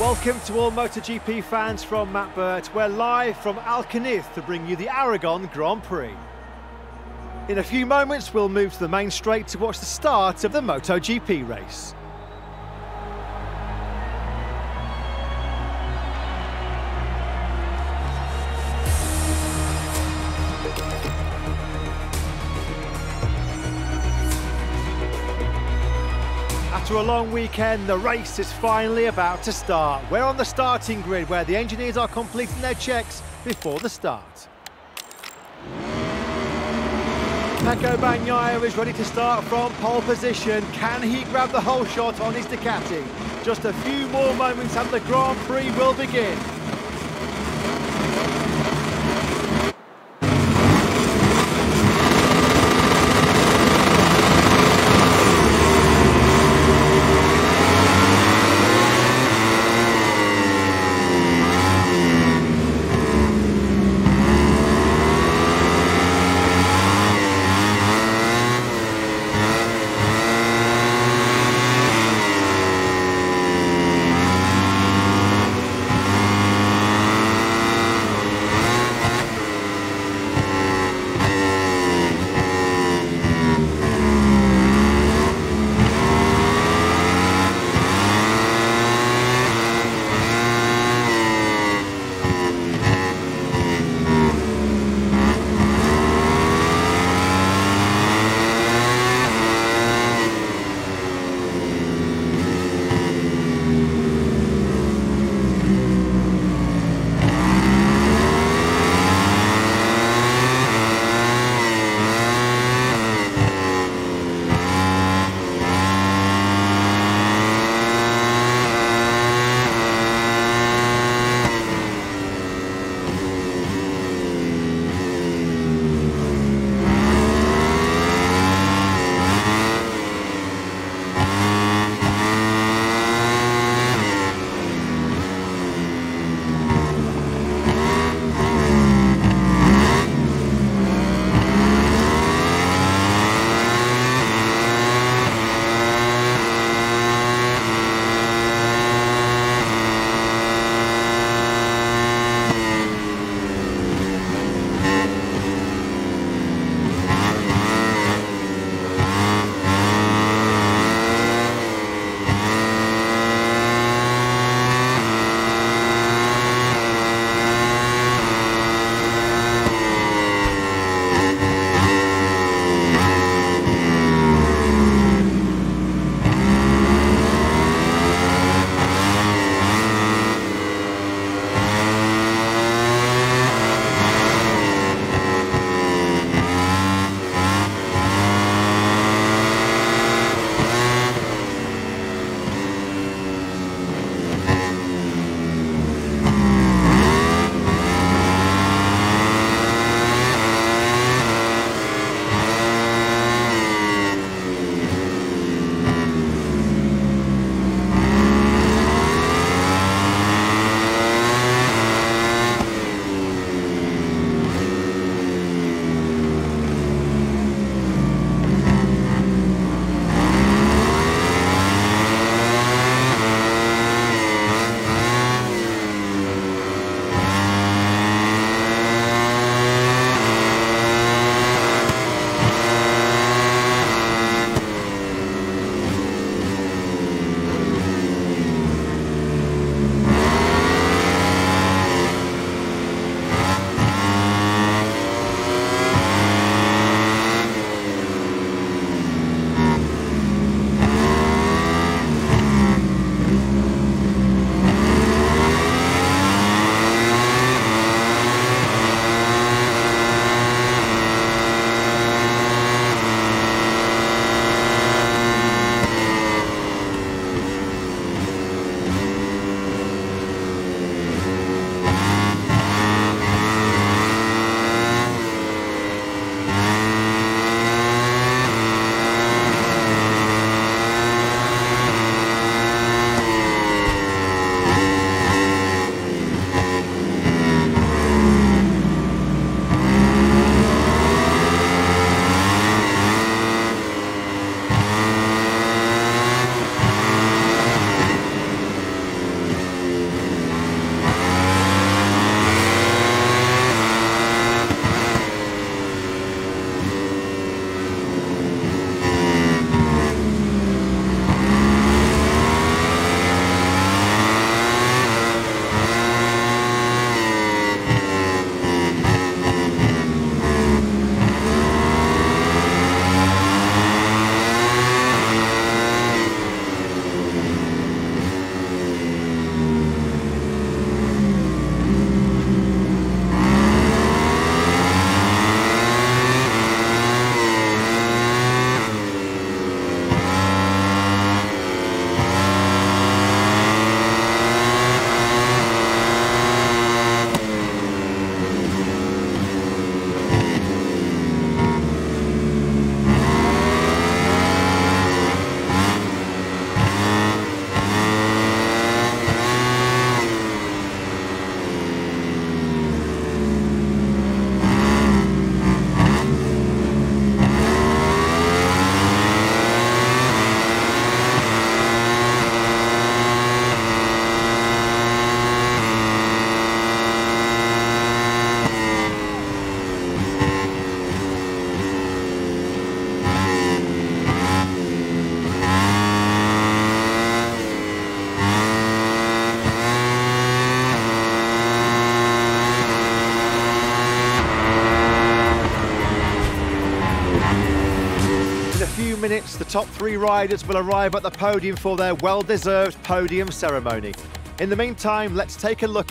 Welcome to all MotoGP fans from Matt Burt. We're live from Alcañiz to bring you the Aragon Grand Prix. In a few moments, we'll move to the main straight to watch the start of the MotoGP race. After a long weekend, the race is finally about to start. We're on the starting grid where the engineers are completing their checks before the start. Pecco Bagnaia is ready to start from pole position. Can he grab the holeshot on his Ducati? Just a few more moments and the Grand Prix will begin. Top three riders will arrive at the podium for their well-deserved podium ceremony. In the meantime, let's take a look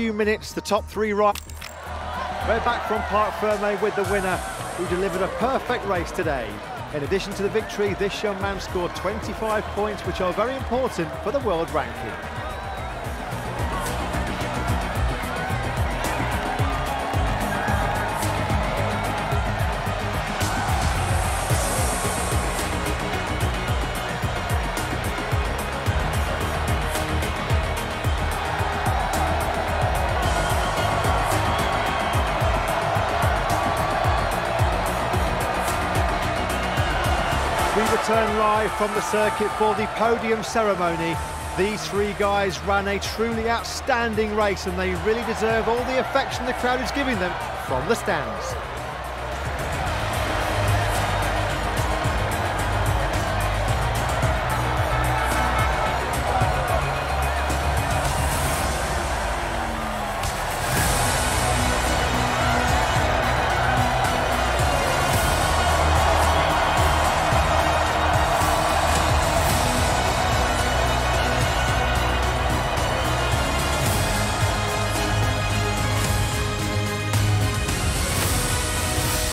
few minutes, the top three right. We're back from Parc Ferme with the winner, who delivered a perfect race today. In addition to the victory, this young man scored 25 points, which are very important for the world ranking. Return live from the circuit for the podium ceremony. These three guys ran a truly outstanding race and they really deserve all the affection the crowd is giving them from the stands.